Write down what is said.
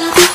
I'm